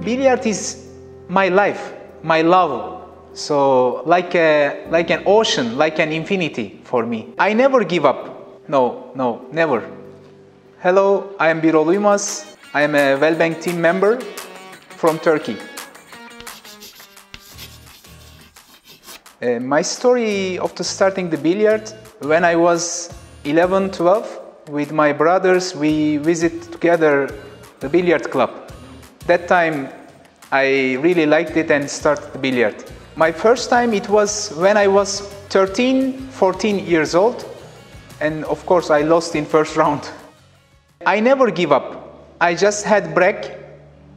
Billiard is my life, my love. So like a, like an ocean, like an infinity for me. I never give up. No, no, never. Hello, I am Birol Uymaz. I am a Wellbank team member from Turkey. Uh, my story of the starting the billiard when I was 11, 12 with my brothers we visit together the billiard club. That time I really liked it and started the billiard. My first time it was when I was 13, 14 years old and of course I lost in first round. I never give up. I just had break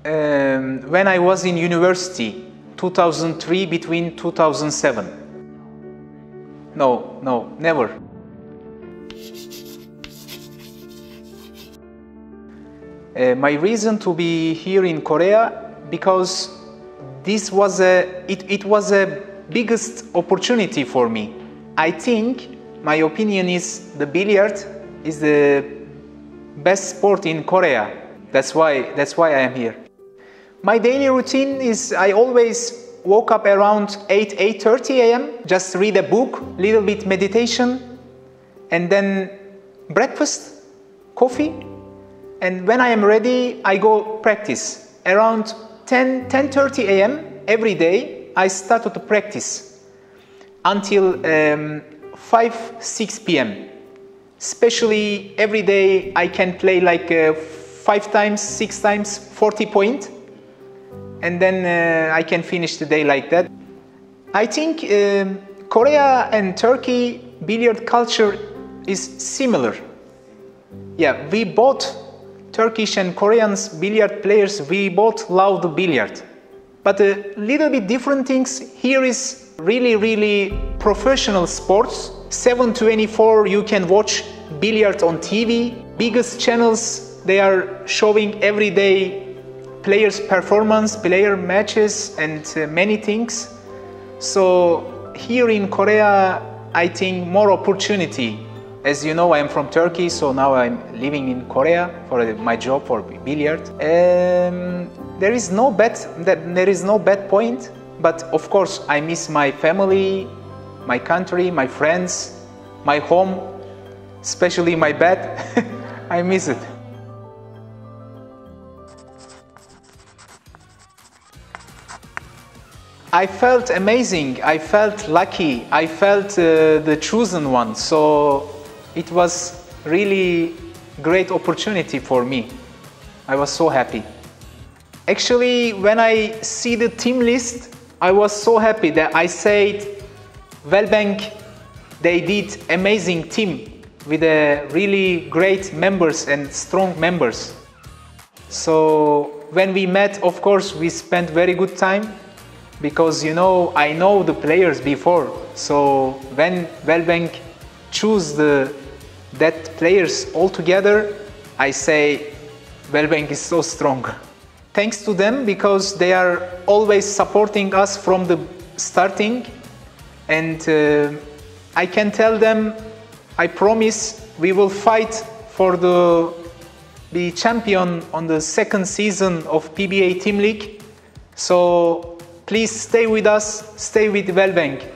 um, when I was in university 2003 between 2007. No, no, never. Uh, my reason to be here in Korea because this was a it, it was a biggest opportunity for me. I think my opinion is the billiard is the best sport in Korea. That's why that's why I am here. My daily routine is I always woke up around 8 8:30 a.m. just read a book, little bit meditation and then breakfast, coffee and when I am ready, I go practice. Around 10 10:30 a.m. every day, I start to practice until um, 5 6 p.m. Especially every day, I can play like uh, five times, six times, 40 point, and then uh, I can finish the day like that. I think um, Korea and Turkey billiard culture is similar. Yeah, we both Turkish and Koreans billiard players, we both love the billiard. But a little bit different things here is really, really professional sports. 724, you can watch billiard on TV. Biggest channels, they are showing every day players' performance, player matches, and uh, many things. So here in Korea, I think more opportunity as you know, I'm from Turkey, so now I'm living in Korea for my job for billiard. Um, there is no bad there is no bad point, but of course I miss my family, my country, my friends, my home, especially my bed. I miss it. I felt amazing. I felt lucky. I felt uh, the chosen one. So it was really great opportunity for me. I was so happy. Actually, when I see the team list, I was so happy that I said, Wellbank, they did amazing team with a really great members and strong members. So when we met, of course, we spent very good time because you know I know the players before. So when Wellbank choose the that players all together, I say Wellbank is so strong. Thanks to them because they are always supporting us from the starting and uh, I can tell them I promise we will fight for the be champion on the second season of PBA Team League. So please stay with us, stay with Wellbank.